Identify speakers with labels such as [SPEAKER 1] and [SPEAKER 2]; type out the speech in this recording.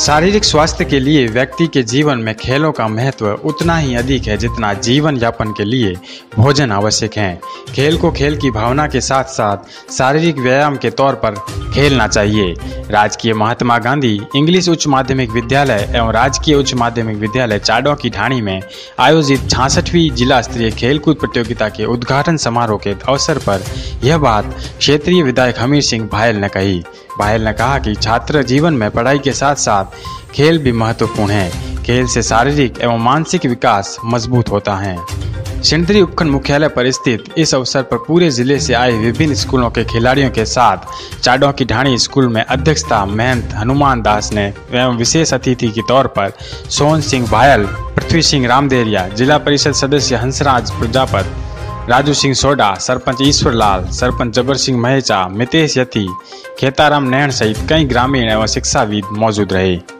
[SPEAKER 1] शारीरिक स्वास्थ्य के लिए व्यक्ति के जीवन में खेलों का महत्व उतना ही अधिक है जितना जीवन यापन के लिए भोजन आवश्यक है। खेल को खेल की भावना के साथ साथ शारीरिक व्यायाम के तौर पर खेलना चाहिए। राजकीय महात्मा गांधी इंग्लिश उच्च माध्यमिक विद्यालय एवं राजकीय उच्च माध्यमिक विद्यालय चाडो की ढाणी में आयोजित छाछठवीं जिला स्तरीय खेलकूद प्रतियोगिता के उद्घाटन समारोह के अवसर पर यह बात क्षेत्रीय विधायक हमीर सिंह भायल ने कही। भायल ने कहा कि छात्र जीवन में पढ़ाई के साथ साथ खेल भी महत्वपूर्ण है। खेल से शारीरिक एवं मानसिक विकास मज़बूत होता है। सिंदरी उपखंड मुख्यालय पर स्थित इस अवसर पर पूरे ज़िले से आए विभिन्न स्कूलों के खिलाड़ियों के साथ चाडों की ढाणी स्कूल में अध्यक्षता महंत हनुमान दास ने एवं विशेष अतिथि के तौर पर सोहन सिंह भायल, पृथ्वी सिंह रामदेरिया, जिला परिषद सदस्य हंसराज प्रजापत राजू सिंह सोडा, सरपंच ईश्वर लाल, सरपंच जबर सिंह महेचा, मितेश यथी, खेताराम नैण सहित कई ग्रामीण एवं शिक्षाविद मौजूद रहे।